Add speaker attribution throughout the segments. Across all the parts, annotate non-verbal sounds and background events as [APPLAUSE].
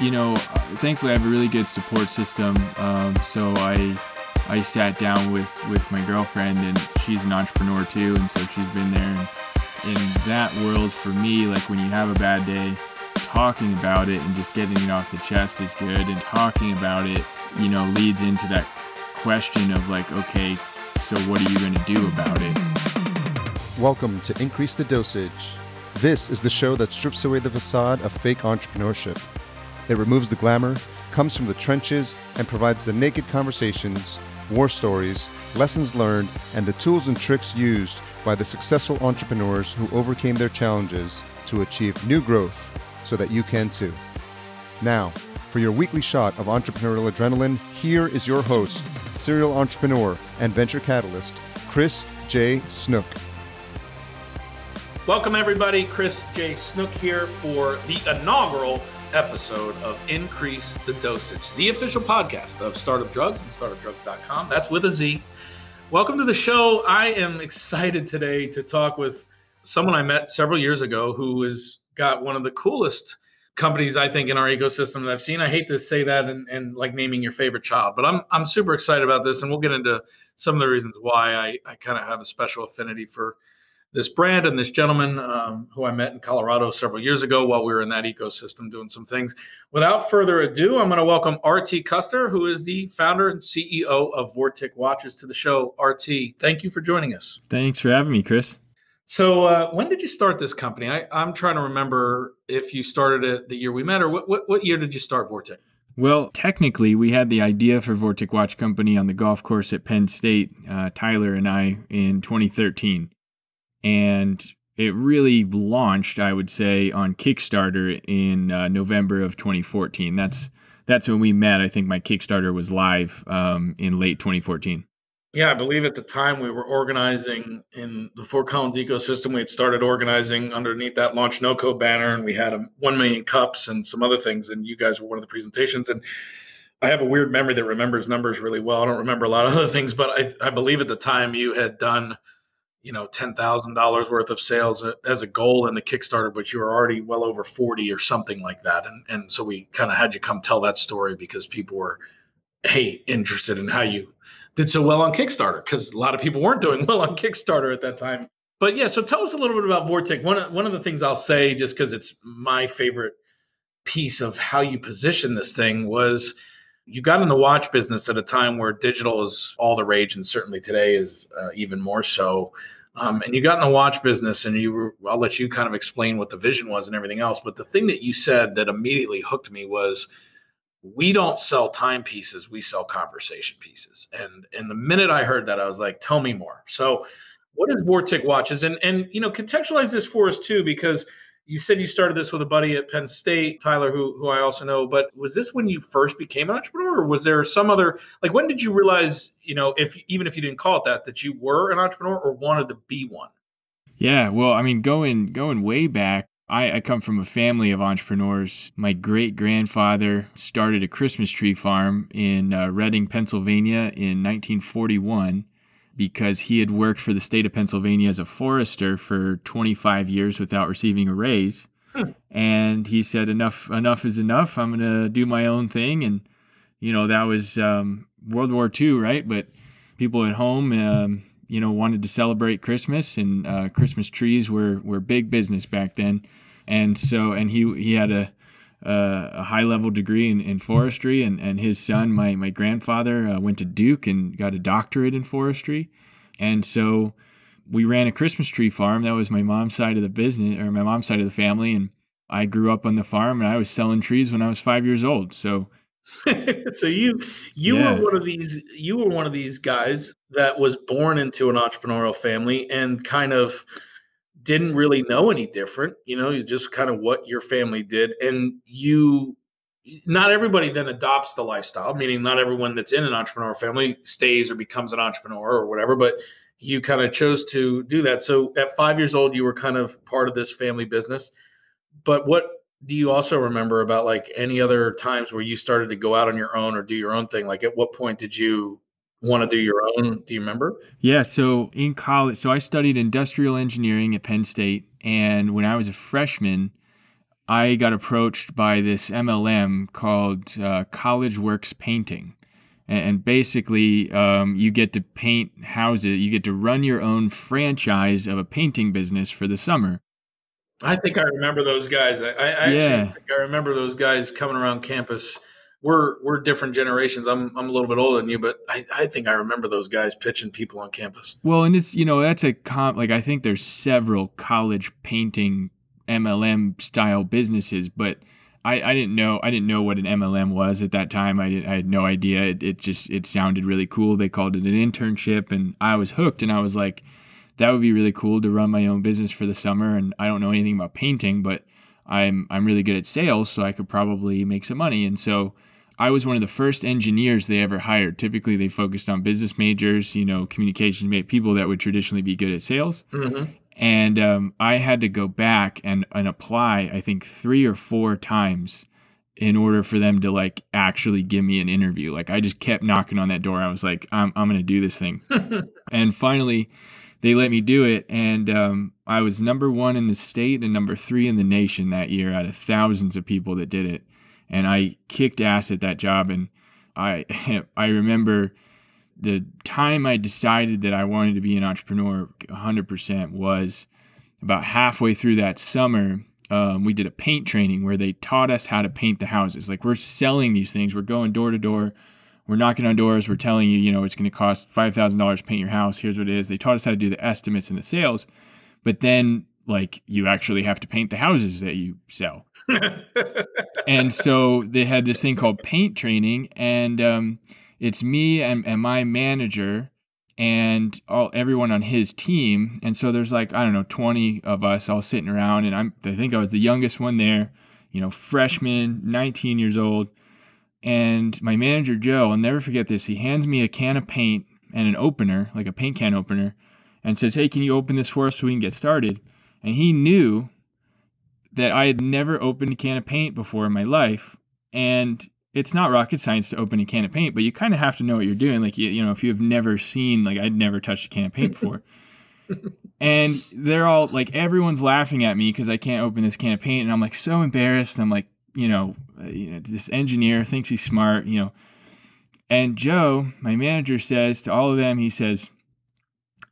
Speaker 1: you know, thankfully I have a really good support system. Um, so I I sat down with with my girlfriend, and she's an entrepreneur too, and so she's been there. And in that world, for me, like when you have a bad day, talking about it and just getting it off the chest is good, and talking about it, you know, leads into that question of like, okay, so what are you going to do about it?
Speaker 2: Welcome to Increase the Dosage. This is the show that strips away the facade of fake entrepreneurship. It removes the glamour, comes from the trenches, and provides the naked conversations war stories, lessons learned, and the tools and tricks used by the successful entrepreneurs who overcame their challenges to achieve new growth so that you can too. Now, for your weekly shot of entrepreneurial adrenaline, here is your host, serial entrepreneur and venture catalyst, Chris J. Snook.
Speaker 3: Welcome, everybody. Chris J. Snook here for the inaugural episode of Increase the Dosage, the official podcast of Startup Drugz and startupdrugz.com. That's with a Z. Welcome to the show. I am excited today to talk with someone I met several years ago who has got one of the coolest companies I think in our ecosystem that I've seen. I hate to say that and, and like naming your favorite child, but I'm I'm super excited about this, and we'll get into some of the reasons why I, I kind of have a special affinity for this brand and this gentleman um, who I met in Colorado several years ago while we were in that ecosystem doing some things. Without further ado, I'm going to welcome RT Custer, who is the founder and CEO of Vortic Watches, to the show. RT, thank you for joining us.
Speaker 1: Thanks for having me, Chris.
Speaker 3: So, uh, when did you start this company? I, am trying to remember if you started it the year we met, or what, what, what year did you start Vortic?
Speaker 1: Well, technically, we had the idea for Vortic Watch Company on the golf course at Penn State, uh, Tyler and I, in 2013 and it really launched, I would say, on Kickstarter in uh, November of 2014. That's that's when we met. I think my Kickstarter was live um, in late 2014.
Speaker 3: Yeah, I believe at the time we were organizing in the Fort Collins ecosystem. We had started organizing underneath that Launch NoCo banner, and we had a, 1 million cups and some other things. And you guys were one of the presentations. And I have a weird memory that remembers numbers really well. I don't remember a lot of other things, but I, I believe at the time you had done – you know ten thousand dollars worth of sales as a goal in the Kickstarter, but you were already well over forty or something like that, and and so we kind of had you come tell that story because people were hey interested in how you did so well on Kickstarter because a lot of people weren't doing [LAUGHS] well on Kickstarter at that time. But yeah, so tell us a little bit about Vortic. One of, one of the things I'll say, just because it's my favorite piece of how you position this thing, was you got in the watch business at a time where digital is all the rage, and certainly today is uh, even more so. Um, and you got in the watch business, and you were, I'll let you kind of explain what the vision was and everything else. But the thing that you said that immediately hooked me was we don't sell timepieces, we sell conversation pieces. And and the minute I heard that, I was like, tell me more. So what is Vortic watches? And and you know, contextualize this for us too, because you said you started this with a buddy at Penn State, Tyler, who who I also know. But was this when you first became an entrepreneur, or was there some other like when did you realize, you know, if even if you didn't call it that, that you were an entrepreneur or wanted to be one?
Speaker 1: Yeah, well, I mean, going going way back, I, I come from a family of entrepreneurs. My great grandfather started a Christmas tree farm in uh, Reading, Pennsylvania, in 1941 because he had worked for the state of Pennsylvania as a forester for 25 years without receiving a raise. Hmm. And he said, "Enough, enough is enough. I'm going to do my own thing." And you know that was um, World War II, right? But people at home, um, you know, wanted to celebrate Christmas, and uh, Christmas trees were were big business back then. And so, and he he had a uh, a high level degree in, in forestry, and, and his son, my, my grandfather, uh, went to Duke and got a doctorate in forestry. And so we ran a Christmas tree farm. That was my mom's side of the business, or my mom's side of the family. And I grew up on the farm, and I was selling trees when I was five years old. So, [LAUGHS]
Speaker 3: so you you yeah. were one of these you were one of these guys that was born into an entrepreneurial family and kind of didn't really know any different. You know, you just kind of what your family did. And you, not everybody then adopts the lifestyle, meaning not everyone that's in an entrepreneur family stays or becomes an entrepreneur or whatever, but you kind of chose to do that. So at five years old, you were kind of part of this family business. But what do you also remember about like any other times where you started to go out on your own or do your own thing? Like at what point did you want to do your own? Do you remember?
Speaker 1: Yeah. So in college, so I studied industrial engineering at Penn State. And when I was a freshman, I got approached by this MLM called uh, College Works Painting. And, basically, um, you get to paint houses, you get to run your own franchise of a painting business for the summer.
Speaker 3: I think I remember those guys. I, I yeah. actually think I remember those guys coming around campus. We're we're different generations. I'm I'm a little bit older than you, but I, I think I remember those guys pitching people on campus.
Speaker 1: Well, and it's you know that's a comp like I think there's several college painting MLM style businesses, but I, I didn't know I didn't know what an MLM was at that time. I, did, I had no idea. It, it just it sounded really cool. They called it an internship, and I was hooked. And I was like, that would be really cool to run my own business for the summer. And I don't know anything about painting, but I'm I'm really good at sales, so I could probably make some money. And so I was one of the first engineers they ever hired. Typically, they focused on business majors, you know, communications people that would traditionally be good at sales. Mm-hmm and um, I had to go back and, and apply I think three or four times in order for them to like actually give me an interview. Like I just kept knocking on that door. I was like, I'm I'm gonna do this thing, [LAUGHS] and finally they let me do it. And um, I was number one in the state and number three in the nation that year out of thousands of people that did it. And I kicked ass at that job. And I [LAUGHS] I remember the time I decided that I wanted to be an entrepreneur 100% was about halfway through that summer. Um, we did a paint training where they taught us how to paint the houses. Like we're selling these things, we're going door to door, we're knocking on doors, we're telling you, you know, it's going to cost $5,000 to paint your house. Here's what it is. They taught us how to do the estimates and the sales, but then like you actually have to paint the houses that you sell. [LAUGHS] and so they had this thing called paint training, and um, it's me and, and my manager and all everyone on his team. And so there's like, I don't know, 20 of us all sitting around. And I'm I think I was the youngest one there, you know, freshman, 19 years old. And my manager, Joe, I'll never forget this. He hands me a can of paint and an opener, like a paint can opener, and says, Hey, can you open this for us so we can get started? And he knew that I had never opened a can of paint before in my life. And it's not rocket science to open a can of paint, but you kind of have to know what you're doing. Like, you, you know, if you have never seen, like, I'd never touched a can of paint before. [LAUGHS] and they're all like, everyone's laughing at me because I can't open this can of paint. And I'm like, so embarrassed. I'm like, you know, uh, you know, this engineer thinks he's smart, you know. And Joe, my manager, says to all of them, he says,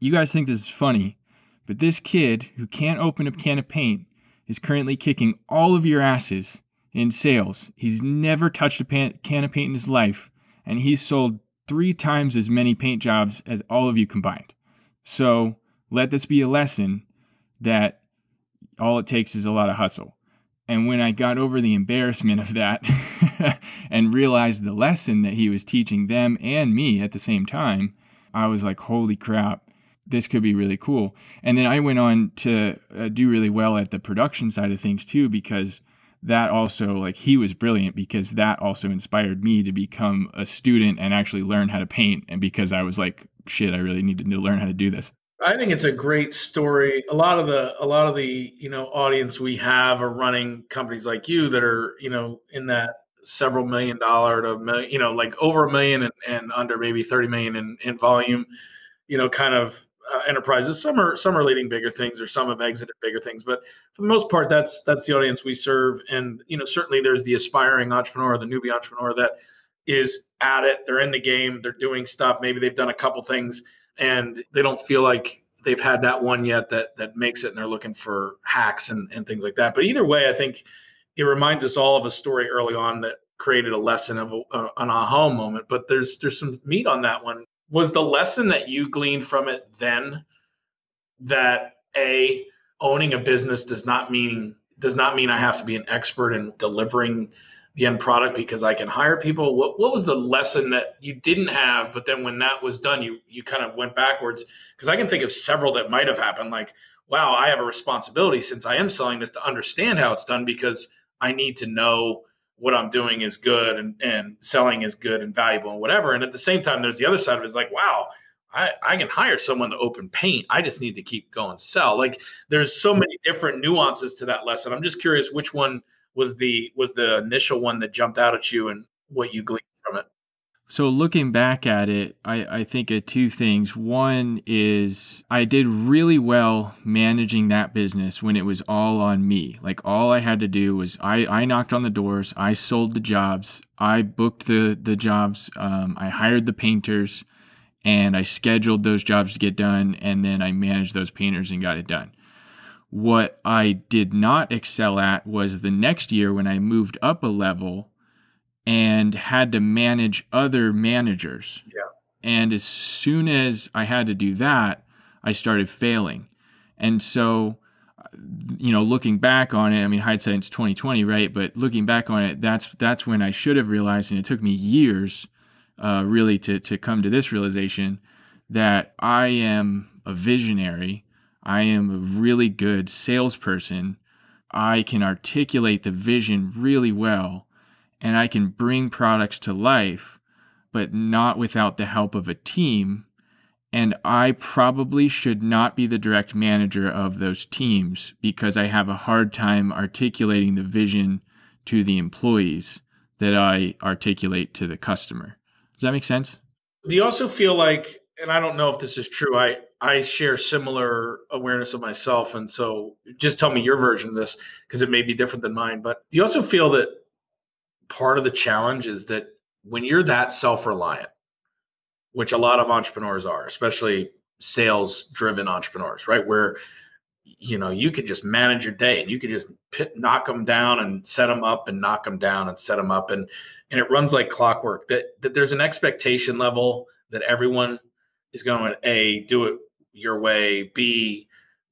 Speaker 1: You guys think this is funny, but this kid who can't open a can of paint is currently kicking all of your asses in sales. He's never touched a pan, can of paint in his life, and he's sold three times as many paint jobs as all of you combined. So let this be a lesson that all it takes is a lot of hustle. And when I got over the embarrassment of that [LAUGHS] and realized the lesson that he was teaching them and me at the same time, I was like, holy crap, this could be really cool. And then I went on to uh, do really well at the production side of things too, because that also like he was brilliant because that also inspired me to become a student and actually learn how to paint and because I was like shit I really needed to learn how to do this.
Speaker 3: I think it's a great story. A lot of the a lot of the, you know, audience we have are running companies like you that are, you know, in that several million dollar to million, you know, like over a million and, and under maybe 30 million in, in volume, you know, kind of uh, enterprises. Some are some are leading bigger things, or some have exited bigger things. But for the most part, that's that's the audience we serve. And you know, certainly there's the aspiring entrepreneur, the newbie entrepreneur that is at it. They're in the game. They're doing stuff. Maybe they've done a couple things, and they don't feel like they've had that one yet that that makes it. And they're looking for hacks and and things like that. But either way, I think it reminds us all of a story early on that created a lesson of a, uh, an aha moment. But there's there's some meat on that one was the lesson that you gleaned from it then that a owning a business does not mean does not mean I have to be an expert in delivering the end product because I can hire people. What what was the lesson that you didn't have, but then when that was done, you you kind of went backwards? Because I can think of several that might have happened. Like, wow, I have a responsibility since I am selling this to understand how it's done because I need to know what I'm doing is good and, and selling is good and valuable and whatever. And at the same time, there's the other side of it is like, wow, I, I can hire someone to open paint. I just need to keep going sell. Like there's so many different nuances to that lesson. I'm just curious which one was the was the initial one that jumped out at you and what you gleaned.
Speaker 1: So looking back at it, I, I think of two things. One is I did really well managing that business when it was all on me. Like all I had to do was I, I knocked on the doors, I sold the jobs, I booked the the jobs, um, I hired the painters, and I scheduled those jobs to get done, and then I managed those painters and got it done. What I did not excel at was the next year when I moved up a level and had to manage other managers.
Speaker 3: Yeah.
Speaker 1: And as soon as I had to do that, I started failing. And so, you know, looking back on it, I mean, hindsight's twenty twenty, right? But looking back on it, that's that's when I should have realized, and it took me years, uh, really, to to come to this realization that I am a visionary. I am a really good salesperson. I can articulate the vision really well and I can bring products to life, but not without the help of a team. And I probably should not be the direct manager of those teams because I have a hard time articulating the vision to the employees that I articulate to the customer. Does that make sense?
Speaker 3: Do you also feel like, and I don't know if this is true, I, I share similar awareness of myself. And so just tell me your version of this because it may be different than mine. But do you also feel that part of the challenge is that when you're that self-reliant, which a lot of entrepreneurs are, especially sales driven entrepreneurs, right? Where you know you could just manage your day and you could just pit, knock them down and set them up and knock them down and set them up and and it runs like clockwork that that there's an expectation level that everyone is going to a do it your way b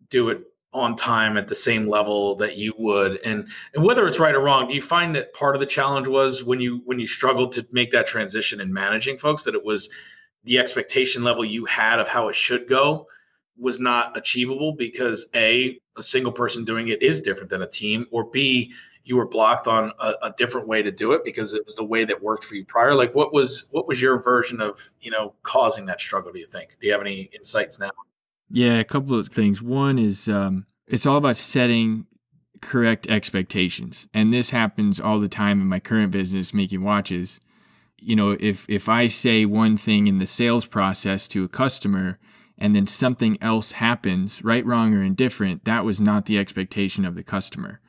Speaker 3: do it on time at the same level that you would. And and whether it's right or wrong do you find that part of the challenge was when you when you struggled to make that transition in managing folks that it was the expectation level you had of how it should go was not achievable because a a single person doing it is different than a team or b you were blocked on a, a different way to do it because it was the way that worked for you prior? Like what was what was your version of you know causing that struggle do you think? Do you have any insights now
Speaker 1: yeah, a couple of things. One is um, it's all about setting correct expectations, and this happens all the time in my current business, making watches. You know, if if I say one thing in the sales process to a customer, and then something else happens, right, wrong, or indifferent, that was not the expectation of the customer.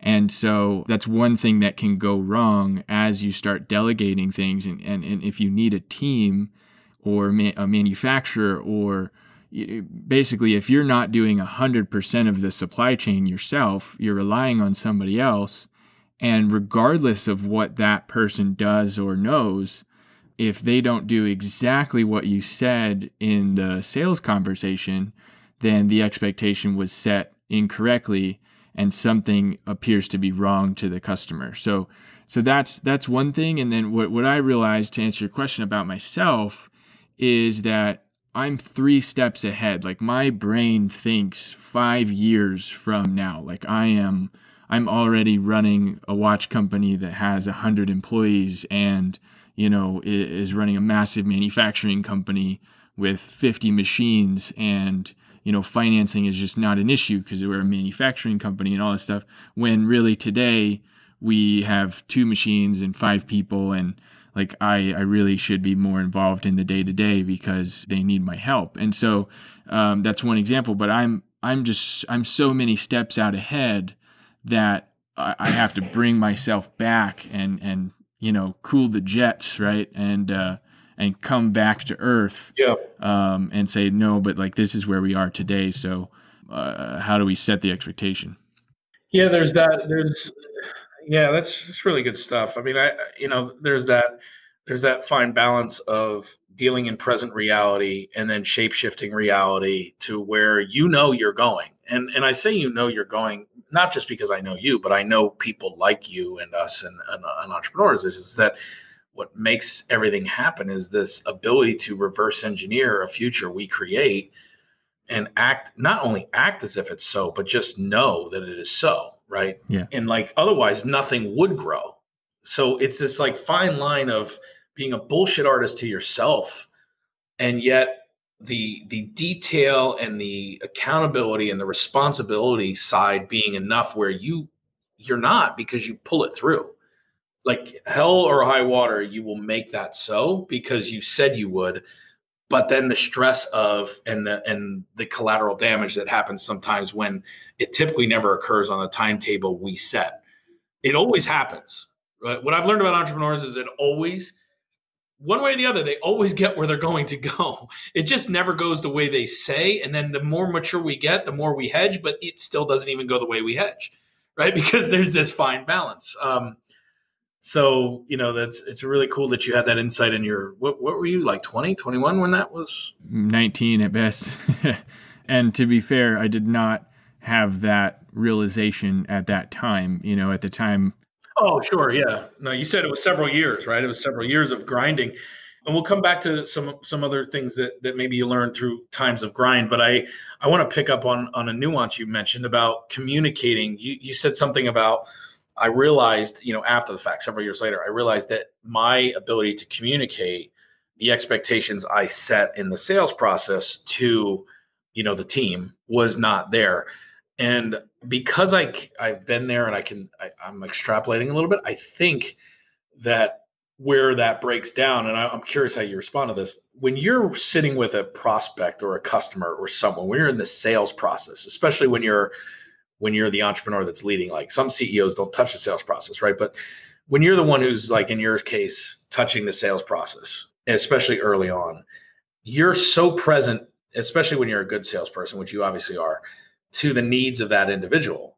Speaker 1: And so that's one thing that can go wrong as you start delegating things. And, and, and if you need a team or a manufacturer or basically if you're not doing 100% of the supply chain yourself you're relying on somebody else. And regardless of what that person does or knows if they don't do exactly what you said in the sales conversation then the expectation was set incorrectly and something appears to be wrong to the customer. So so that's that's one thing. And then what, what i realized to answer your question about myself is that I'm three steps ahead. Like my brain thinks five years from now. Like I am, I'm already running a watch company that has a hundred employees and, you know, is running a massive manufacturing company with 50 machines and, you know, financing is just not an issue because we're a manufacturing company and all this stuff. When really today we have two machines and five people and, like I, I really should be more involved in the day to day because they need my help. And so um, that's one example. But I'm I'm just I'm so many steps out ahead that I, I have to bring myself back and and you know cool the jets right and uh, and come back to earth.
Speaker 3: Yeah.
Speaker 1: Um, and say no, but like this is where we are today. So uh, how do we set the expectation?
Speaker 3: Yeah, there's that. There's yeah, that's that's really good stuff. I mean, I you know, there's that there's that fine balance of dealing in present reality and then shape shifting reality to where you know you're going. And and I say you know you're going not just because I know you, but I know people like you and us and, and, uh, and entrepreneurs is, is that what makes everything happen is this ability to reverse engineer a future we create and act not only act as if it's so, but just know that it is so right?
Speaker 1: Yeah.
Speaker 3: And like otherwise nothing would grow. So it's this like fine line of being a bullshit artist to yourself and yet the the detail and the accountability and the responsibility side being enough where you you're not because you pull it through. like hell or high water, you will make that so because you said you would. But then the stress of and the and the collateral damage that happens sometimes when it typically never occurs on the timetable we set. It always happens. Right? What I've learned about entrepreneurs is it always one way or the other, they always get where they're going to go. It just never goes the way they say. And then the more mature we get, the more we hedge, but it still doesn't even go the way we hedge, right? [LAUGHS] Because there's this fine balance. Um, so, you know, that's it's really cool that you had that insight in your what what were you like 20, 21 when that was
Speaker 1: 19 at best. [LAUGHS] and to be fair, I did not have that realization at that time. You know, at the time
Speaker 3: Oh, sure, yeah. No, you said it was several years, right? It was several years of grinding. And we'll come back to some some other things that that maybe you learned through times of grind. But I I want to pick up on on a nuance you mentioned about communicating. You you said something about I realized, you know, after the fact, several years later, I realized that my ability to communicate the expectations I set in the sales process to, you know, the team was not there and because I I've been there and I can I, am extrapolating a little bit. I think that where that breaks down, and I, I'm curious how you respond to this. When you're sitting with a prospect or a customer or someone, when you're in the sales process, especially when you're when you're the entrepreneur that's leading, like some CEOs don't touch the sales process, right? But when you're the one who's like in your case touching the sales process, especially early on, you're so present, especially when you're a good salesperson, which you obviously are to the needs of that individual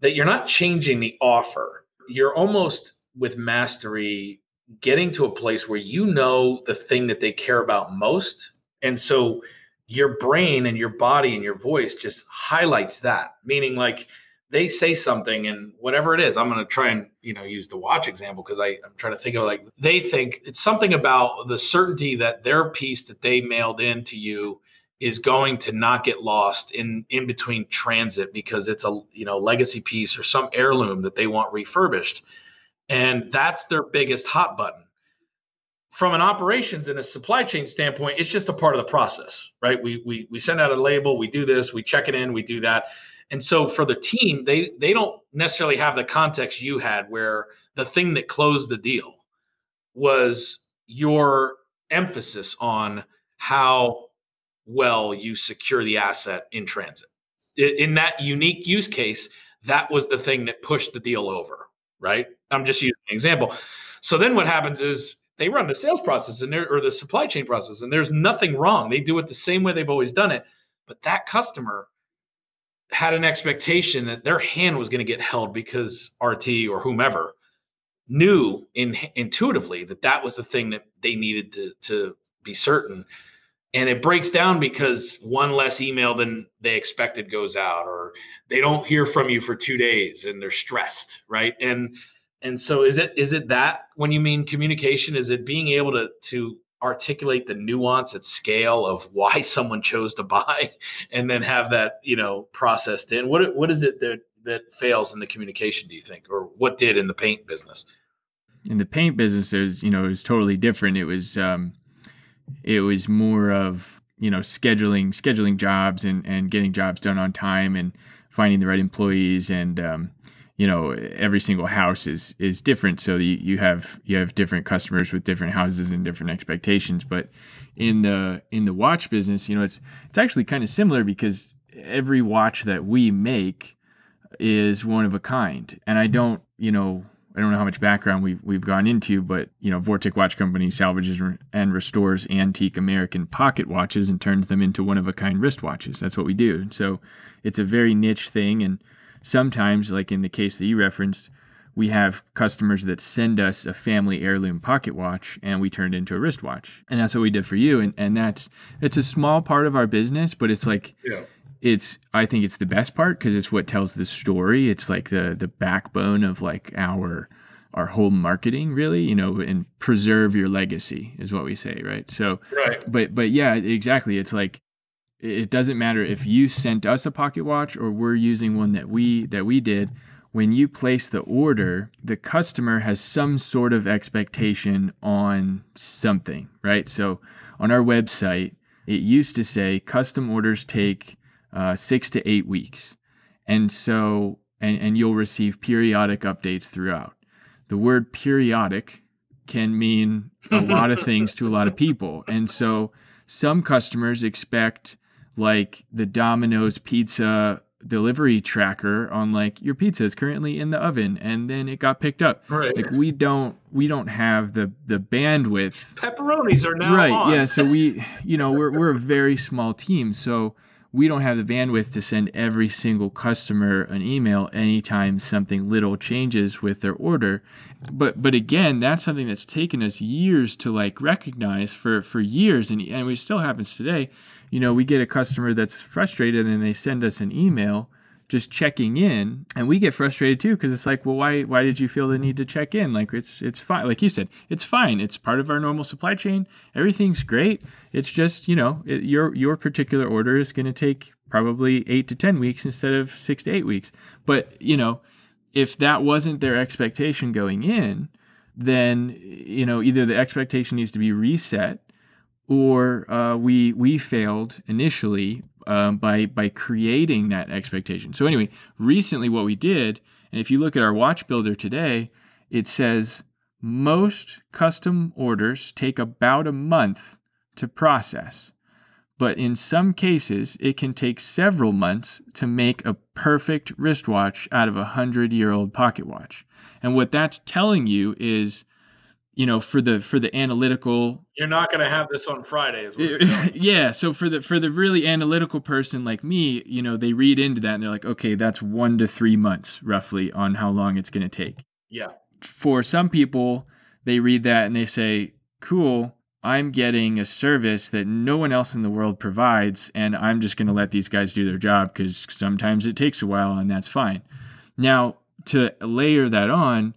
Speaker 3: that you're not changing the offer you're almost with mastery getting to a place where you know the thing that they care about most and so your brain and your body and your voice just highlights that. Meaning like they say something and whatever it is i'm going to try and you know use the watch example because i'm trying to think of like they think it's something about the certainty that their piece that they mailed in to you is going to not get lost in in between transit because it's a you know legacy piece or some heirloom that they want refurbished. And that's their biggest hot button from an operations and a supply chain standpoint it's just a part of the process right we we we send out a label we do this we check it in we do that and so for the team they they don't necessarily have the context you had where the thing that closed the deal was your emphasis on how well you secure the asset in transit. In that unique use case, that was the thing that pushed the deal over, right? I'm just using an example. So then what happens is they run the sales process and there or the supply chain process, and there's nothing wrong. They do it the same way they've always done it. But that customer had an expectation that their hand was going to get held because RT or whomever knew in, intuitively that that was the thing that they needed to, to be certain and it breaks down because one less email than they expected goes out or they don't hear from you for 2 days and they're stressed right and and so is it is it that when you mean communication is it being able to to articulate the nuance at scale of [LAUGHS] why someone chose to buy and then have that you know processed in? What what is it that that fails in the communication do you think? Or what did in the paint business?
Speaker 1: In the paint business there's you know it was totally different. It was um it was more of you know scheduling scheduling jobs and and getting jobs done on time and finding the right employees and um, you know every single house is is different so you, you have you have different customers with different houses and different expectations but in the in the watch business you know it's it's actually kind of similar because every watch that we make is one of a kind and i don't you know I don't know how much background we've we've gone into, but you know, Vortic Watch Company salvages and restores antique American pocket watches and turns them into one of a kind wristwatches. That's what we do. So it's a very niche thing, and sometimes, like in the case that you referenced, we have customers that send us a family heirloom pocket watch and we turn it into a wristwatch. And that's what we did for you. And and that's it's a small part of our business, but it's like yeah it's I think it's the best part because it's what tells the story. It's like the the backbone of like our our whole marketing really you know and preserve your legacy is what we say right so
Speaker 3: right
Speaker 1: but but yeah exactly it's like it doesn't matter if you sent us a pocket watch or we're using one that we that we did when you place the order the customer has some sort of expectation on something right so on our website it used to say custom orders take uh, six to eight weeks. And so, and, and you'll receive periodic updates throughout. the word periodic can mean a lot of things to a lot of people. And so some customers expect like the Domino's pizza delivery tracker on like your pizza is currently in the oven and then it got picked up.
Speaker 3: Right.
Speaker 1: Like we don't we don't have the the bandwidth.
Speaker 3: Pepperonis are now
Speaker 1: right.
Speaker 3: on.
Speaker 1: Yeah. So we you know we're we're a very small team. So we don't have the bandwidth to send every single customer an email anytime something little changes with their order but but again that's something that's taken us years to like recognize for for years and and it still happens today you know we get a customer that's frustrated and they send us an email just checking in and we get frustrated too because it's like well why why did you feel the need to check in? Like it's it's fine like you said it's fine. It's part of our normal supply chain. Everything's great. It's just you know it, your your particular order is going to take probably 8 to 10 weeks instead of 6 to 8 weeks. But you know if that wasn't their expectation going in then you know either the expectation needs to be reset or uh, we we failed initially um, by by creating that expectation. So anyway, recently what we did, and if you look at our watch builder today, it says most custom orders take about a month to process. But in some cases, it can take several months to make a perfect wristwatch out of a hundred year old pocket watch. And what that's telling you is you know for the for the analytical
Speaker 3: you're not going to have this on friday is [LAUGHS]
Speaker 1: yeah so for the for the really analytical person like me you know they read into that and they're like okay that's one to three months roughly on how long it's going to take.
Speaker 3: Yeah.
Speaker 1: For some people they read that and they say cool i'm getting a service that no one else in the world provides and i'm just going to let these guys do their job because sometimes it takes a while and that's fine. Now to layer that on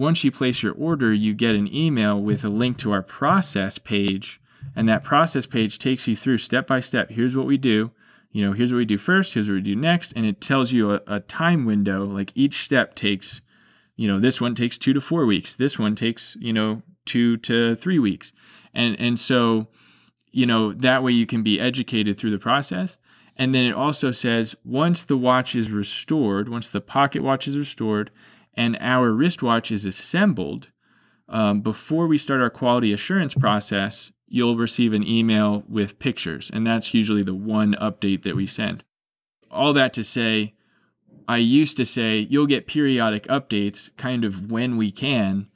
Speaker 1: once you place your order, you get an email with a link to our process page. And that process page takes you through step by step. Here's what we do. You know, here's what we do first, here's what we do next. And it tells you a, a time window. Like each step takes, you know, this one takes two to four weeks. This one takes, you know, two to three weeks. And and so, you know, that way you can be educated through the process. And then it also says once the watch is restored, once the pocket watch is restored, and our wristwatch is assembled, um, before we start our quality assurance process, you'll receive an email with pictures. And that's usually the one update that we send. All that to say, I used to say you'll get periodic updates kind of when we can,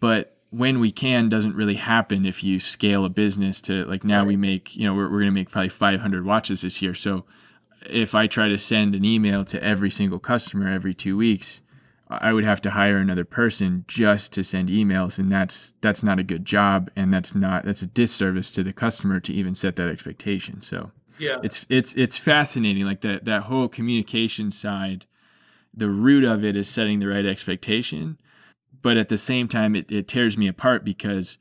Speaker 1: but when we can doesn't really happen if you scale a business to like now we make, you know, we're, we're going to make probably 500 watches this year. So if I try to send an email to every single customer every two weeks, I would have to hire another person just to send emails and that's that's not a good job and that's not that's a disservice to the customer to even set that expectation. So
Speaker 3: yeah.
Speaker 1: It's it's it's fascinating like that that whole communication side the root of it is setting the right expectation but at the same time it, it tears me apart because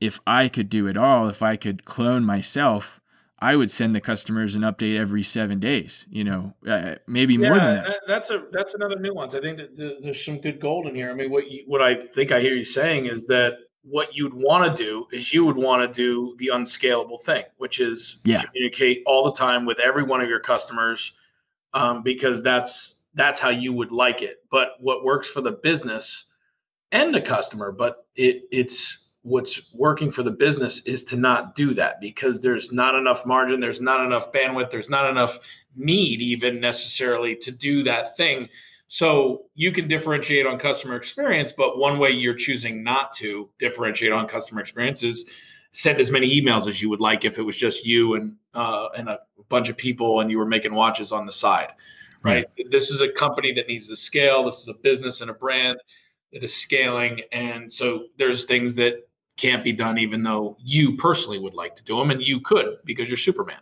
Speaker 1: if I could do it all if I could clone myself I would send the customers an update every seven days. You know, uh, maybe
Speaker 3: yeah,
Speaker 1: more than that.
Speaker 3: That's a that's another nuance. I think that there's some good gold in here. I mean, what you, what I think I hear you saying is that what you'd want to do is you would want to do the unscalable thing, which is
Speaker 1: yeah.
Speaker 3: communicate all the time with every one of your customers, um, because that's that's how you would like it. But what works for the business and the customer, but it it's what's working for the business is to not do that because there's not enough margin, there's not enough bandwidth, there's not enough need even necessarily to do that thing. So you can differentiate on customer experience, but one way you're choosing not to differentiate on customer experience is send as many emails as you would like if it was just you and uh, and a bunch of people and you were making watches on the side, right? Yeah. This is a company that needs to scale. This is a business and a brand that is scaling, and so there's things that can't be done even though you personally would like to do them and you could because you're superman.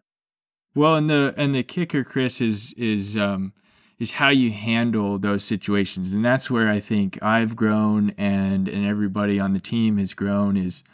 Speaker 1: Well and the and the kicker chris is is um is how you handle those situations and that's where i think i've grown and and everybody on the team has grown is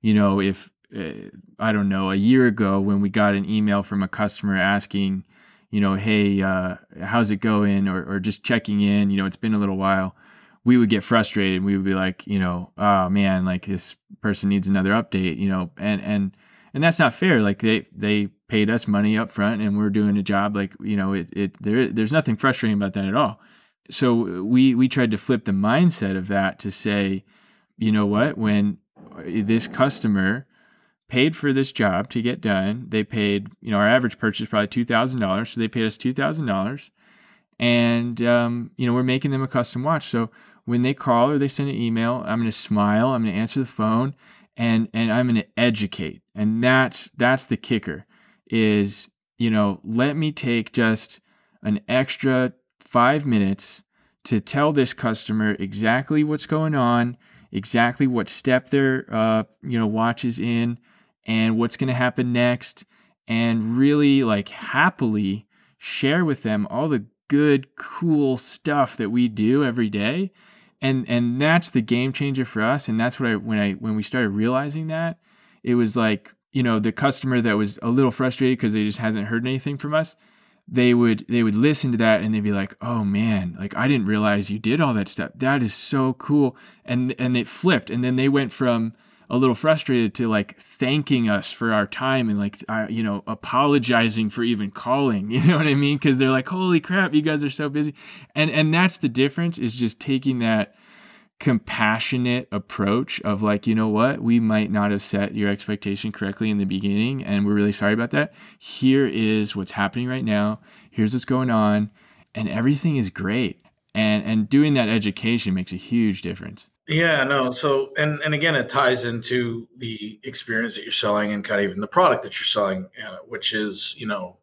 Speaker 1: you know if uh, i don't know a year ago when we got an email from a customer asking you know hey uh, how's it going? or, or just checking in you know it's been a little while we would get frustrated. We would be like, you know, oh man, like this person needs another update, you know, and and and that's not fair. Like they they paid us money up front, and we're doing a job. Like you know, it it there there's nothing frustrating about that at all. so we we tried to flip the mindset of that to say, you know what, when this customer paid for this job to get done, they paid, you know, our average purchase probably two thousand dollars, so they paid us two thousand dollars, and um, you know we're making them a custom watch. So when they call or they send an email, I'm going to smile, I'm going to answer the phone, and and I'm going to educate, and that's that's the kicker, is you know let me take just an extra five minutes to tell this customer exactly what's going on, exactly what step their uh, you know watch is in, and what's going to happen next, and really like happily share with them all the good, cool stuff that we do every day. And and that's the game changer for us. And that's what I when I when we started realizing that, it was like, you know, the customer that was a little frustrated because they just hasn't heard anything from us they would they would listen to that and they'd be like oh man like i didn't realize you did all that stuff that is so cool and and it flipped and then they went from a little frustrated to like thanking us for our time and like uh, you know apologizing for even calling [LAUGHS] you know what i mean because they're like holy crap you guys are so busy and and that's the difference is just taking that compassionate approach of like, you know what, we might not have set your expectation correctly in the beginning, and we're really sorry about that. Here is what's happening right now. Here's what's going on, and everything is great. And and doing that education makes a huge difference.
Speaker 3: Yeah, no. So and and again, it ties into the experience that you're selling and kind of even the product that you're selling, uh, which is you know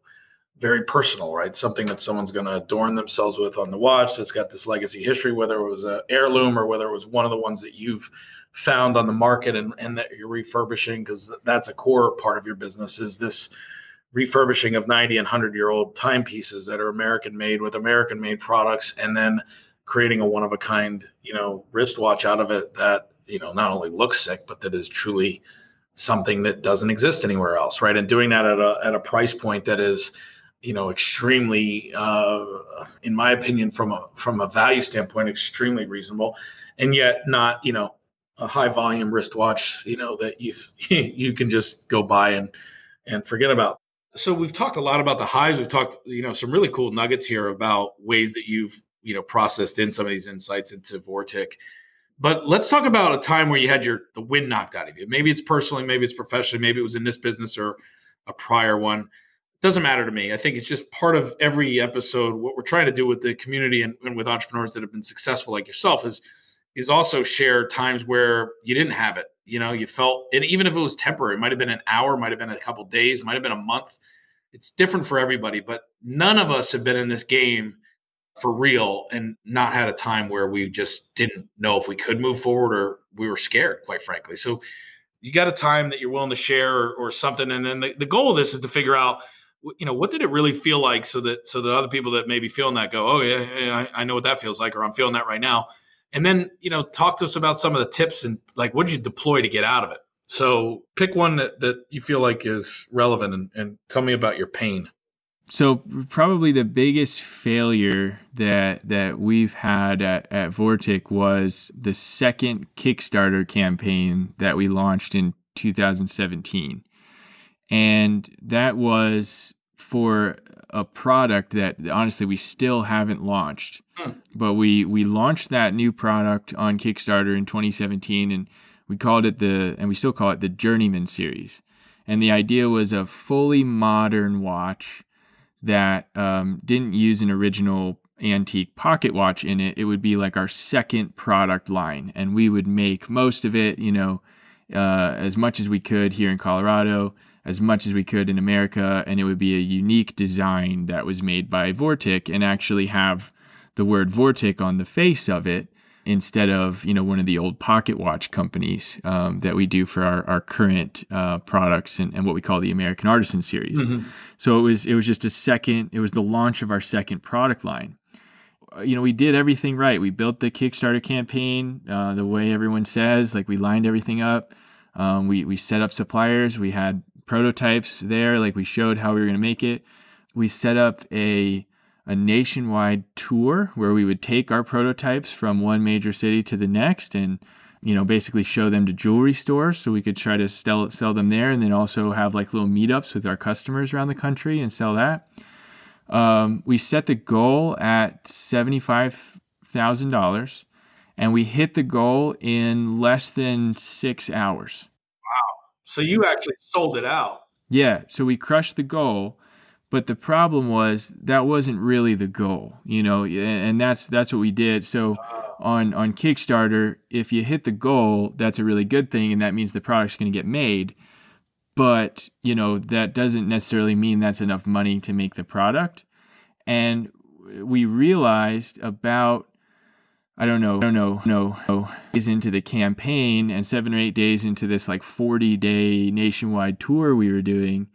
Speaker 3: very personal, right? Something that someone's going to adorn themselves with on the watch that's got this legacy history, whether it was an heirloom or whether it was one of the ones that you've found on the market and, and that you're refurbishing, because that's a core part of your business is this refurbishing of 90 and 100 year old timepieces that are American made with American made products and then creating a one of a kind, you know, wristwatch out of it that, you know, not only looks sick, but that is truly something that doesn't exist anywhere else, right? And doing that at a, at a price point that is, you know, extremely, uh, in my opinion, from a from a value standpoint, extremely reasonable, and yet not, you know, a high volume wristwatch, you know, that you [LAUGHS] you can just go buy and and forget about. So we've talked a lot about the highs. We've talked, you know, some really cool nuggets here about ways that you've you know processed in some of these insights into Vortic. But let's talk about a time where you had your the wind knocked out of you. Maybe it's personally, maybe it's professionally, maybe it was in this business or a prior one doesn't matter to me. I think it's just part of every episode. What we're trying to do with the community and, and, with entrepreneurs that have been successful like yourself is is also share times where you didn't have it. You know, you felt, and even if it was temporary, it might have been an hour, might have been a couple days, might have been a month. It's different for everybody, but none of us have been in this game for real and not had a time where we just didn't know if we could move forward or we were scared, quite frankly. So you got a time that you're willing to share or, or something. And then the, the goal of this is to figure out you know what did it really feel like so that so that other people that may be feeling that go oh yeah, yeah I, I, know what that feels like or i'm feeling that right now and then you know talk to us about some of the tips and like what did you deploy to get out of it so pick one that, that you feel like is relevant and, and tell me about your pain
Speaker 1: so probably the biggest failure that that we've had at, at Vortic was the second Kickstarter campaign that we launched in 2017 and that was for a product that honestly we still haven't launched. Hmm. But we we launched that new product on Kickstarter in 2017 and we called it the and we still call it the Journeyman series. And the idea was a fully modern watch that um, didn't use an original antique pocket watch in it. It would be like our second product line, and we would make most of it, you know, uh, as much as we could here in Colorado as much as we could in America, and it would be a unique design that was made by Vortic and actually have the word Vortic on the face of it instead of you know one of the old pocket watch companies um, that we do for our, our current uh, products and, and, what we call the American Artisan series. Mm-hmm. So it was it was just a second. It was the launch of our second product line. Uh, you know, we did everything right. We built the Kickstarter campaign uh, the way everyone says. Like we lined everything up. Um, we we set up suppliers. We had prototypes there. Like we showed how we were going to make it. We set up a a nationwide tour where we would take our prototypes from one major city to the next and you know basically show them to jewelry stores so we could try to sell sell them there and then also have like little meetups with our customers around the country and sell that Um, we set the goal at $75,000 and we hit the goal in less than six hours.
Speaker 3: Wow. So you actually sold it out.
Speaker 1: Yeah. So we crushed the goal. But the problem was that wasn't really the goal, you know, and that's that's what we did. So uh-huh. on on Kickstarter, if you hit the goal, that's a really good thing, and that means the product's going to get made. But you know that doesn't necessarily mean that's enough money to make the product. And we realized about I don't know, I don't know, no, days into the campaign and seven or eight days into this like 40 day nationwide tour we were doing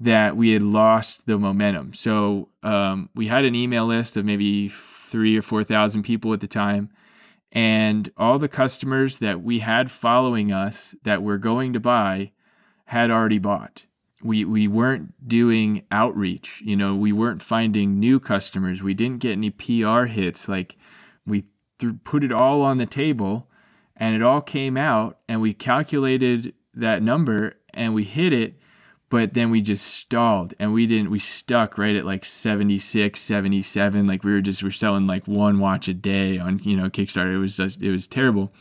Speaker 1: that we had lost the momentum. So um, we had an email list of maybe three or 4,000 people at the time. And all the customers that we had following us that were going to buy had already bought. We, we weren't doing outreach, you know, we weren't finding new customers. We didn't get any PR hits. Like we put it all on the table and it all came out and we calculated that number and we hit it but then we just stalled and we didn't we stuck right at like 76 77 like we were just we're selling like one watch a day on you know kickstarter. It was just it was terrible.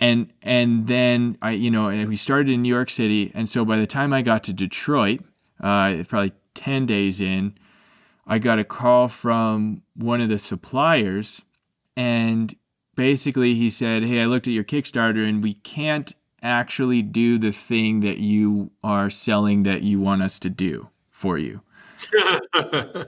Speaker 1: And and then i you know we started in new york city and so by the time i got to detroit uh, probably 10 days in i got a call from one of the suppliers and basically he said hey i looked at your kickstarter and we can't actually do the thing that you are selling that you want us to do for you. [LAUGHS]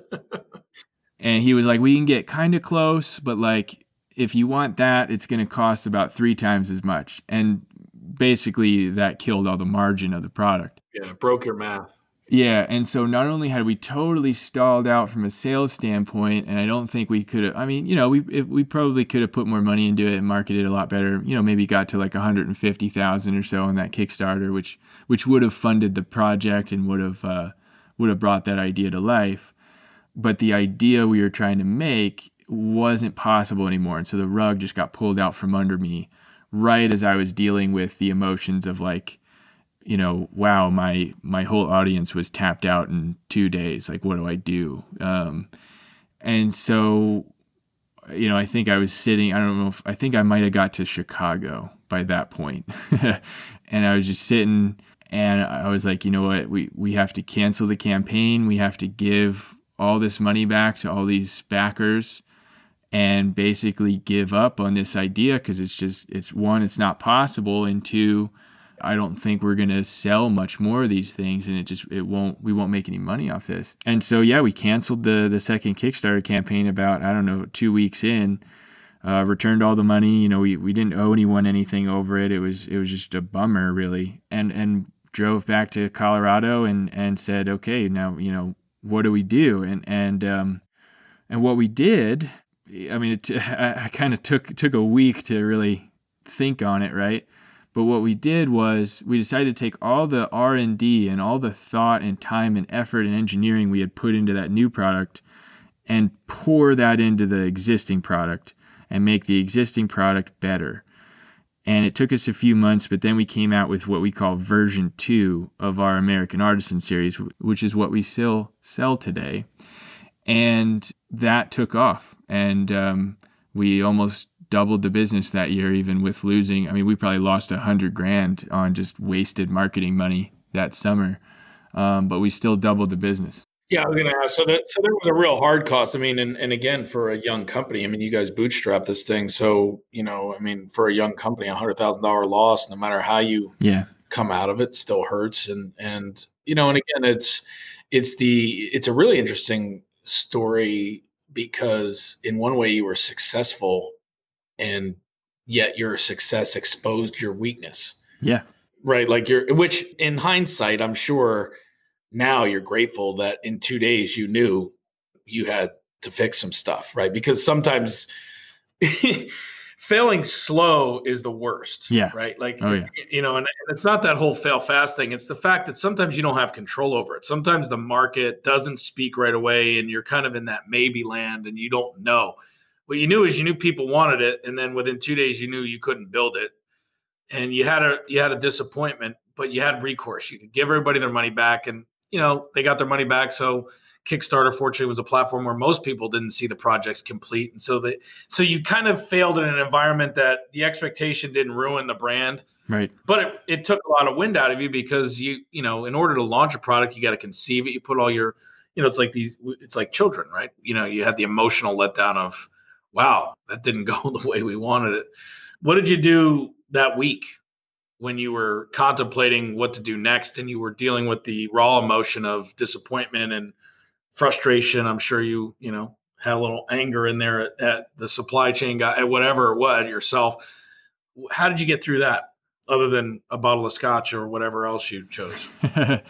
Speaker 1: and he was like, we can get kind of close, but like, if you want that, it's going to cost about three times as much. And basically, that killed all the margin of the product.
Speaker 3: Yeah, broke your math.
Speaker 1: Yeah, and so not only had we totally stalled out from a sales standpoint, and I don't think we could have. I mean, you know, we we probably could have put more money into it and marketed a lot better. You know, maybe got to like 150,000 or so on that Kickstarter, which which would have funded the project and would have uh, would have brought that idea to life. But the idea we were trying to make wasn't possible anymore, and so the rug just got pulled out from under me right as I was dealing with the emotions of like you know, wow, my my whole audience was tapped out in two days. Like, what do I do? Um, and so, you know, I think I was sitting. I don't know if I think I might have got to Chicago by that point, [LAUGHS] and I was just sitting, and I was like, you know what, we we have to cancel the campaign. We have to give all this money back to all these backers and basically give up on this idea because it's just it's one it's not possible and two I don't think we're going to sell much more of these things and it just it won't we won't make any money off this. And so yeah, we canceled the the second Kickstarter campaign about I don't know 2 weeks in. Uh, returned all the money, you know, we, we didn't owe anyone anything over it. It was it was just a bummer really. And and drove back to Colorado and and said, "Okay, now, you know, what do we do?" And and um and what we did, I mean, it, [LAUGHS] I, I kind of took took a week to really think on it, right? But what we did was we decided to take all the R&D and all the thought and time and effort and engineering we had put into that new product and pour that into the existing product and make the existing product better. And it took us a few months, but then we came out with what we call version 2 of our American Artisan series, which is what we still sell today. And that took off. And um, we almost doubled the business that year, even with losing. I mean, we probably lost a hundred grand on just wasted marketing money that summer, um, but we still doubled the business.
Speaker 3: Yeah, I was going to ask. So, that, so there was a real hard cost. I mean, and, and again, for a young company, I mean, you guys bootstrap this thing. So, you know, I mean, for a young company, a hundred thousand dollar loss, no matter how you
Speaker 1: yeah
Speaker 3: come out of it, still hurts. And and you know, and again, it's it's the it's a really interesting story because in one way you were successful and yet your success exposed your weakness.
Speaker 1: Yeah.
Speaker 3: Right. Like you're, which in hindsight, I'm sure now you're grateful that in two days you knew you had to fix some stuff, right? Because sometimes [LAUGHS] failing slow is the worst.
Speaker 1: Yeah.
Speaker 3: Right. Like,
Speaker 1: oh, yeah.
Speaker 3: you know, and it's not that whole fail fast thing. It's the fact that sometimes you don't have control over it. Sometimes the market doesn't speak right away and you're kind of in that maybe land and you don't know what you knew is you knew people wanted it, and then within two days you knew you couldn't build it, and you had a you had a disappointment, but you had recourse. You could give everybody their money back, and you know they got their money back. So Kickstarter, fortunately, was a platform where most people didn't see the projects complete, and so that so you kind of failed in an environment that the expectation didn't ruin the brand,
Speaker 1: right?
Speaker 3: But it, it took a lot of wind out of you because you you know in order to launch a product, you got to conceive it. You put all your you know it's like these it's like children, right? You know you had the emotional letdown of wow that didn't go [LAUGHS] the way we wanted it. What did you do that week when you were contemplating what to do next and you were dealing with the raw emotion of disappointment and frustration? I'm sure you you know had a little anger in there at, at the supply chain guy at whatever it was yourself. How did you get through that other than a bottle of scotch or whatever else you chose [LAUGHS]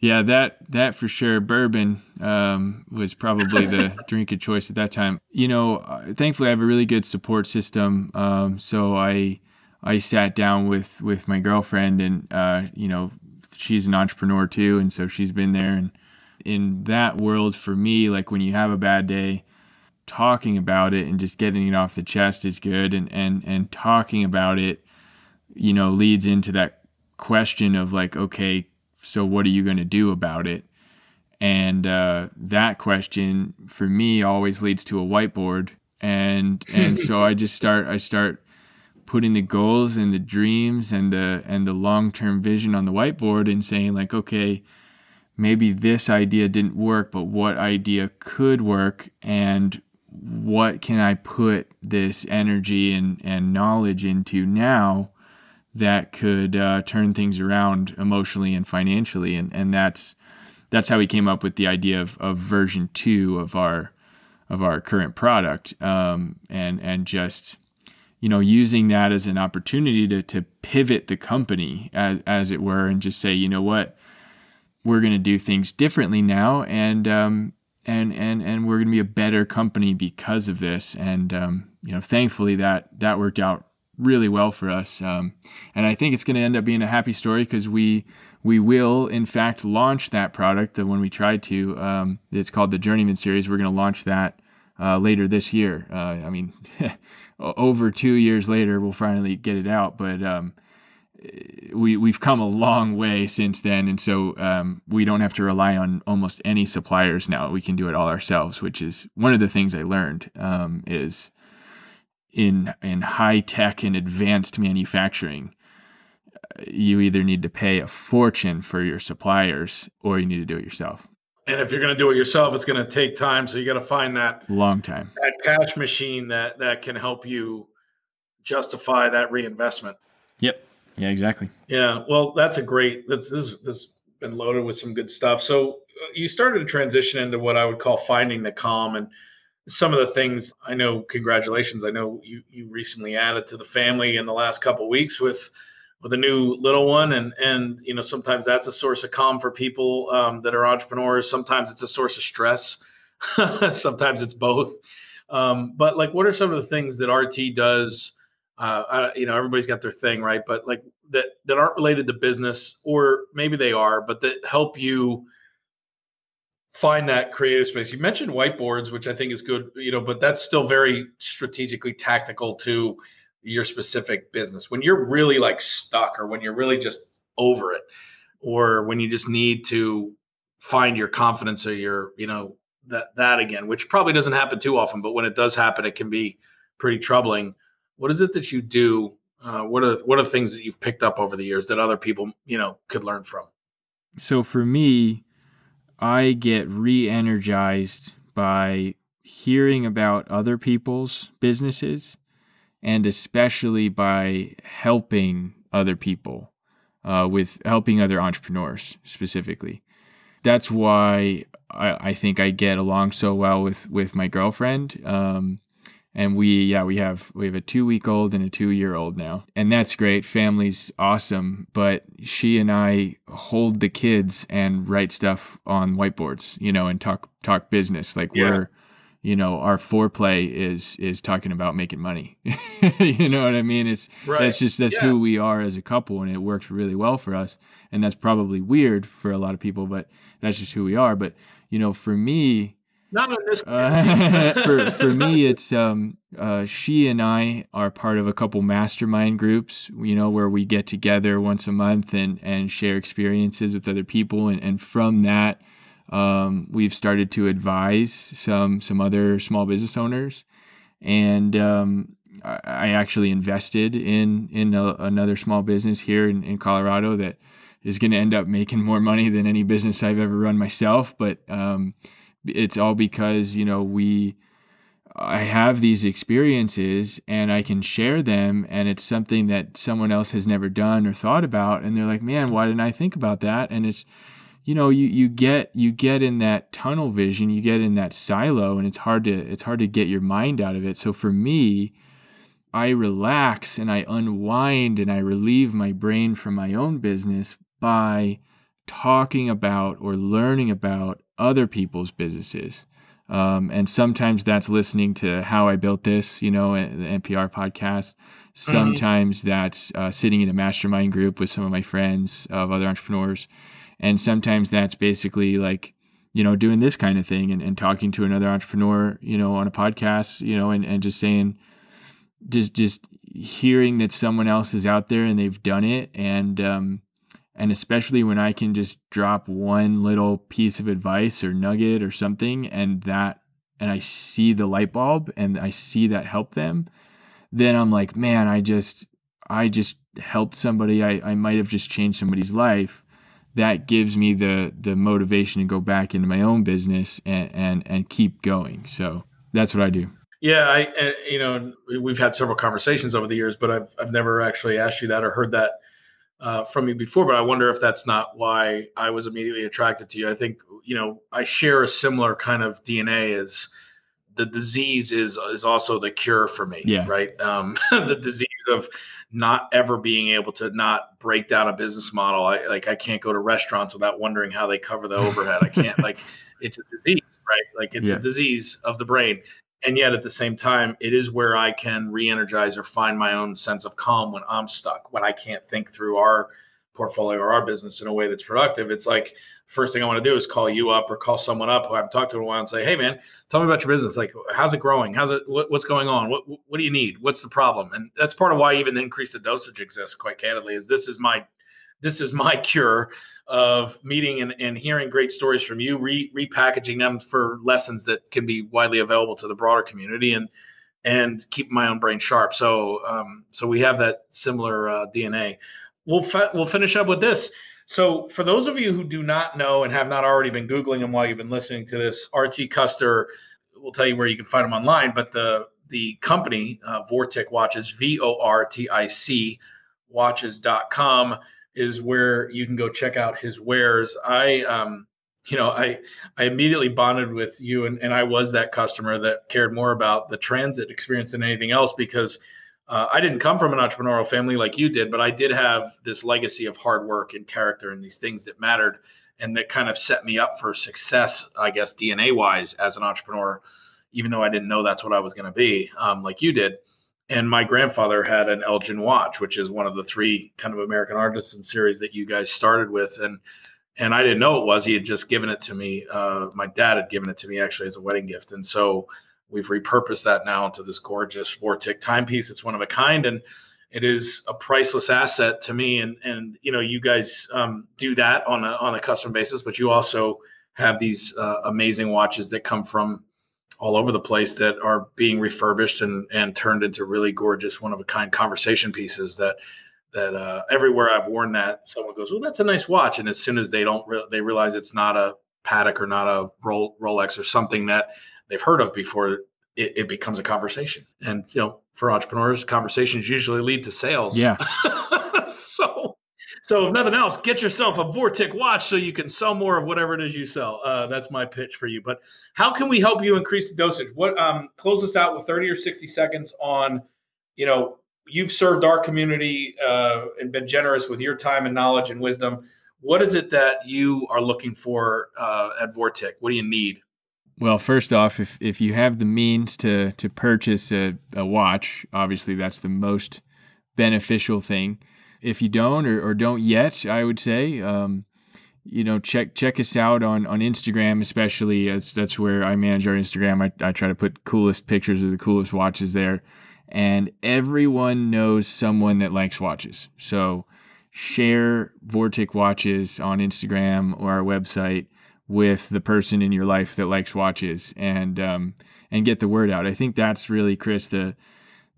Speaker 1: yeah that that for sure. Bourbon um, was probably the [LAUGHS] drink of choice at that time. You know uh, thankfully i have a really good support system um, so i I sat down with with my girlfriend, and uh, you know, she's an entrepreneur too, and so she's been there. And in that world, for me, like when you have a bad day, talking about it and just getting it off the chest is good, and and and talking about it, you know, leads into that question of like, okay, so what are you going to do about it? And uh, that question for me always leads to a whiteboard, and and so I just start I start putting the goals and the dreams and the and the long-term vision on the whiteboard and saying like okay maybe this idea didn't work but what idea could work and what can I put this energy and, and knowledge into now that could uh, turn things around emotionally and financially and, and that's that's how we came up with the idea of, of version two of our of our current product um, and and just you know, using that as an opportunity to, to pivot the company as, as it were and just say, you know what, we're going to do things differently now. And, um, and, and, and we're going to be a better company because of this. And, um, you know, thankfully that, that worked out really well for us. Um, and I think it's going to end up being a happy story because we, we will in fact launch that product that when we tried to, um, it's called the Journeyman series. We're going to launch that uh, later this year. Uh, I mean, [LAUGHS] over two years later, we'll finally get it out. But um, we we've come a long way since then, and so um, we don't have to rely on almost any suppliers now. We can do it all ourselves, which is one of the things I learned. Um, is in in high tech and advanced manufacturing, you either need to pay a fortune for your suppliers or you need to do it yourself.
Speaker 3: And if you're going to do it yourself, it's going to take time. So you got to find that
Speaker 1: long time
Speaker 3: that cash machine that that can help you justify that reinvestment.
Speaker 1: Yep. Yeah. Exactly.
Speaker 3: Yeah. Well, that's a great. That's this this has been loaded with some good stuff. So uh, you started to transition into what I would call finding the calm and some of the things I know. Congratulations! I know you you recently added to the family in the last couple weeks with with a new little one and and you know sometimes that's a source of calm for people um, that are entrepreneurs sometimes it's a source of stress [LAUGHS] sometimes it's both um, but like what are some of the things that rt does uh, I, you know everybody's got their thing right but like that that aren't related to business or maybe they are but that help you find that creative space. You mentioned whiteboards which i think is good you know but that's still very strategically tactical to your specific business. When you're really like stuck or when you're really just over it or when you just need to find your confidence or your you know that that again which probably doesn't happen too often but when it does happen it can be pretty troubling. What is it that you do uh, what are what are things that you've picked up over the years that other people you know could learn from?
Speaker 1: So for me i get re-energized by hearing about other people's businesses and especially by helping other people uh, with helping other entrepreneurs specifically. That's why I, I, think I get along so well with with my girlfriend. Um, and we yeah we have we have a two week old and a two year old now. And that's great. Family's awesome. But she and i hold the kids and write stuff on whiteboards you know and talk talk business. Like yeah. we're you know our foreplay is is talking about making money. [LAUGHS] You know what i mean? It's right. that's just that's yeah. who we are as a couple and it works really well for us. And that's probably weird for a lot of people but that's just who we are. But you know for me
Speaker 3: not on this
Speaker 1: uh, [LAUGHS] for for me it's um uh, she and i are part of a couple mastermind groups you know where we get together once a month and and share experiences with other people and and from that Um, we've started to advise some some other small business owners, and um, I, actually invested in in a, another small business here in, in Colorado that is going to end up making more money than any business I've ever run myself. But um, it's all because you know we I have these experiences and I can share them and it's something that someone else has never done or thought about and they're like, "Man, why didn't I think about that?" And it's you know, you you get you get in that tunnel vision, you get in that silo and it's hard to it's hard to get your mind out of it. So for me, I relax and I unwind and I relieve my brain from my own business by talking about or learning about other people's businesses. Um, and sometimes that's listening to how I built this, you know, the NPR podcast. Mm-hmm. Sometimes mm-hmm. that's uh, sitting in a mastermind group with some of my friends of other entrepreneurs. And sometimes that's basically like, you know, doing this kind of thing and, and talking to another entrepreneur, you know, on a podcast, you know, and, and just saying, just, just hearing that someone else is out there and they've done it. And, um, and especially when I can just drop one little piece of advice or nugget or something and that and I see the light bulb and I see that help them, then I'm like, man, I just I just helped somebody. I, I might have just changed somebody's life. That gives me the the motivation to go back into my own business and and, and keep going. So that's what I do.
Speaker 3: Yeah, I you know we've had several conversations over the years, but I've I've never actually asked you that or heard that uh, from you before, but I wonder if that's not why I was immediately attracted to you. I think you know I share a similar kind of DNA as the disease is is also the cure for me.
Speaker 1: Yeah.
Speaker 3: Right. Um, [LAUGHS] the disease of not ever being able to not break down a business model. I like I can't go to restaurants without wondering how they cover the overhead. I can't [LAUGHS] like it's a disease, right? Like it's yeah. a disease of the brain and yet at the same time it is where i can re-energize or find my own sense of calm when i'm stuck when i can't think through our portfolio or our business in a way that's productive. It's like first thing i want to do is call you up or call someone up who i haven't talked to in a while and say hey man tell me about your business. Like how's it growing? How's it what, what's going on? What, what do you need? What's the problem? And that's part of why even increase the dosage exists quite candidly is this is my this is my [LAUGHS] cure of meeting and, and hearing great stories from you, re, repackaging them for lessons that can be widely available to the broader community, and and keep my own brain sharp. So um, so we have that similar uh, DNA. We'll we'll finish up with this. So for those of you who do not know and have not already been googling them while you've been listening to this, RT Custer will tell you where you can find them online. But the the company uh, Vortic Watches, V O R T I C watches.com is where you can go check out his wares. I, um, you know, I I immediately bonded with you, and, and I was that customer that cared more about the transit experience than anything else because uh, I didn't come from an entrepreneurial family like you did, but I did have this legacy of hard work and character and these things that mattered and that kind of set me up for success, I guess, DNA wise as an entrepreneur, even though I didn't know that's what I was going to be, um, like you did and my grandfather had an Elgin watch, which is one of the three kind of American artisan series that you guys started with, and and I didn't know it was. He had just given it to me. Uh, my dad had given it to me actually as a wedding gift, and so we've repurposed that now into this gorgeous Vortic timepiece. It's one of a kind, and it is a priceless asset to me. And and you know, you guys um, do that on a on a custom basis, but you also have these uh, amazing watches that come from all over the place that are being refurbished and and turned into really gorgeous one of a kind conversation pieces that that uh, everywhere I've worn that someone goes, "Oh, that's a nice watch," and as soon as they don't re- they realize it's not a Patek or not a Rolex or something that they've heard of before, it, it becomes a conversation. And you know, for entrepreneurs, conversations usually lead to sales.
Speaker 1: Yeah. [LAUGHS]
Speaker 3: so so if nothing else, get yourself a Vortic watch so you can sell more of whatever it is you sell. Uh, that's my pitch for you. But how can we help you increase the dosage? What um, close us out with thirty or sixty seconds on, you know, you've served our community uh, and been generous with your time and knowledge and wisdom. What is it that you are looking for uh, at Vortic? What do you need?
Speaker 1: Well, first off, if, if you have the means to to purchase a, a watch, obviously that's the most beneficial thing if you don't or, or don't yet, I would say, um, you know, check check us out on, on Instagram, especially as that's where I manage our Instagram. I, I try to put coolest pictures of the coolest watches there. And everyone knows someone that likes watches. So share Vortic watches on Instagram or our website with the person in your life that likes watches and um, and get the word out. I think that's really Chris the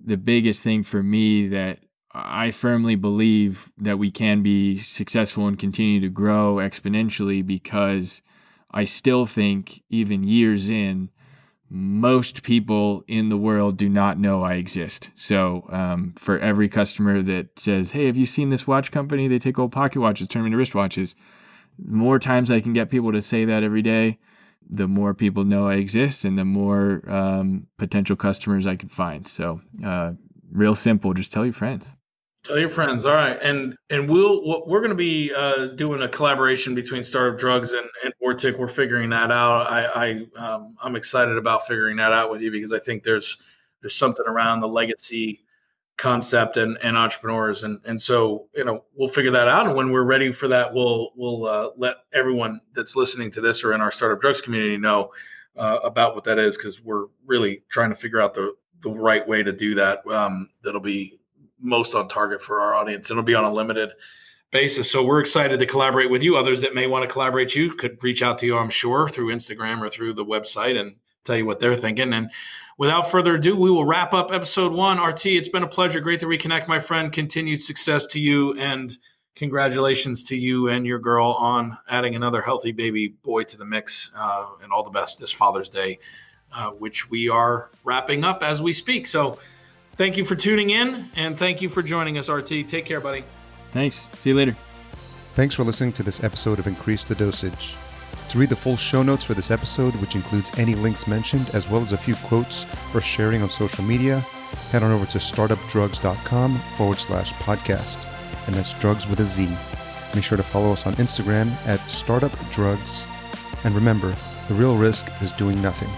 Speaker 1: the biggest thing for me that I firmly believe that we can be successful and continue to grow exponentially because I still think even years in most people in the world do not know I exist. So, um, for every customer that says, Hey, have you seen this watch company? They take old pocket watches, turn them into wristwatches. The more times I can get people to say that every day, the more people know I exist and the more um, potential customers I can find. So, uh, real simple, just tell your friends.
Speaker 3: Tell your friends. All right, and and we'll we're going to be uh, doing a collaboration between Startup Drugz and, and Vortic. We're figuring that out. I, I um, I'm excited about figuring that out with you because I think there's there's something around the legacy concept and, and entrepreneurs and and so you know we'll figure that out and when we're ready for that we'll we'll uh, let everyone that's listening to this or in our Startup Drugz community know uh, about what that is because we're really trying to figure out the the right way to do that um, that'll be most on target for our audience. It'll be on a limited basis. So we're excited to collaborate with you. Others that may want to collaborate you could reach out to you, I'm sure, through Instagram or through the website and tell you what they're thinking. And without further ado, we will wrap up episode one. RT, it's been a pleasure. Great to reconnect, my friend. Continued success to you and congratulations to you and your girl on adding another healthy baby boy to the mix. Uh, and all the best this Father's Day, uh, which we are wrapping up as we speak. So Thank you for tuning in and thank you for joining us, RT. Take care, buddy.
Speaker 1: Thanks. See you later.
Speaker 2: Thanks for listening to this episode of Increase the Dosage. To read the full show notes for this episode, which includes any links mentioned, as well as a few quotes for sharing on social media, head on over to startupdrugz.com forward slash podcast. And that's drugs with a Z. Make sure to follow us on Instagram at startupdrugs. And remember, the real risk is doing nothing.